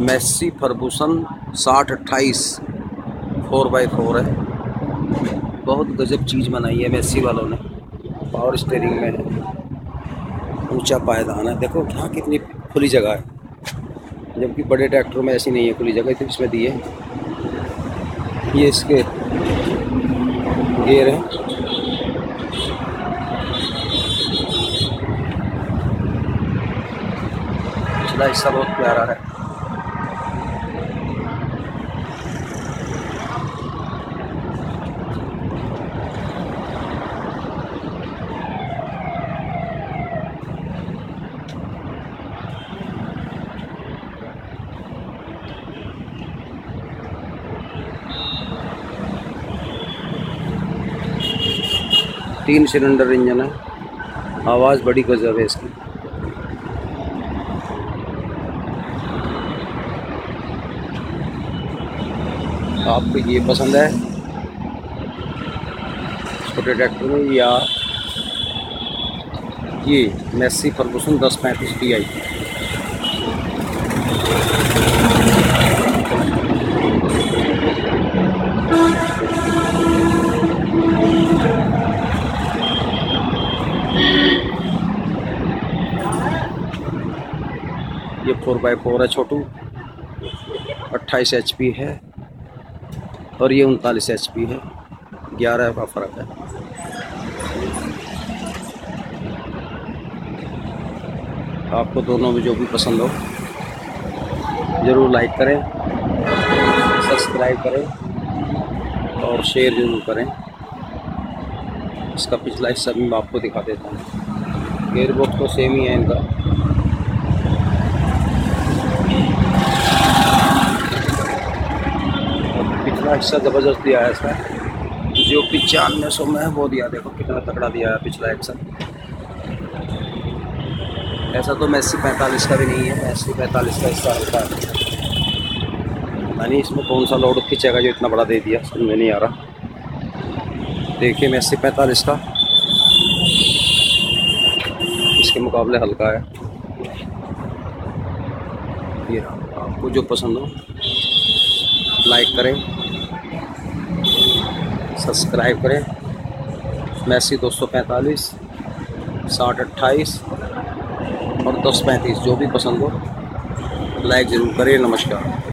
Massey Ferguson साठ अट्ठाईस, four by four है। बहुत गजब चीज़ बनाई है मैसी वालों ने। पावर स्टेयरिंग में। है ऊँचा पायदान है। देखो यहाँ कितनी खुली जगह है। जबकि बड़े ट्रैक्टरों में ऐसी नहीं है खुली जगह तो इसमें दी है। ये इसके गेयर हैं। हिस्सा बहुत प्यारा है। तीन सिलेंडर इंजन है। आवाज़ बड़ी गजब है इसकी। आपको ये पसंद है? छोटे ट्रैक्टर में या ये मैसी फर्गूसन दस पैंतीस टी आई? ये फोर बाई फोर है छोटू। अट्ठाईस एच पी है और ये उनतालीस एच पी है। ग्यारह का फ़र्क है। आपको दोनों में जो भी पसंद हो, ज़रूर लाइक करें सब्सक्राइब करें और शेयर ज़रूर करें। इसका पिछला हिस्सा भी मैं आपको दिखा देता हूँ। गेयर तो सेम ही है इनका। हिस्सा ज़बरदस्त दिया है इसमें जो पचानवे सौ में है, वो दिया। देखो कितना तगड़ा दिया है पिछला हिस्सा ऐसा तो मैसी पैंतालीस का भी नहीं है। मैसी पैंतालीस का हिस्सा हल्का है। यानी इसमें कौन सा लोड खींचेगा जो इतना बड़ा दे दिया, समझ में नहीं आ रहा। देखिए मैसी पैंतालीस का। इसके मुकाबले हल्का है। ये आपको जो पसंद हो लाइक करें। सब्सक्राइब करें। मैसी दो सौ पैंतालीस, साठ अट्ठाईस और दस पैंतीस, जो भी पसंद हो लाइक ज़रूर करें। नमस्कार।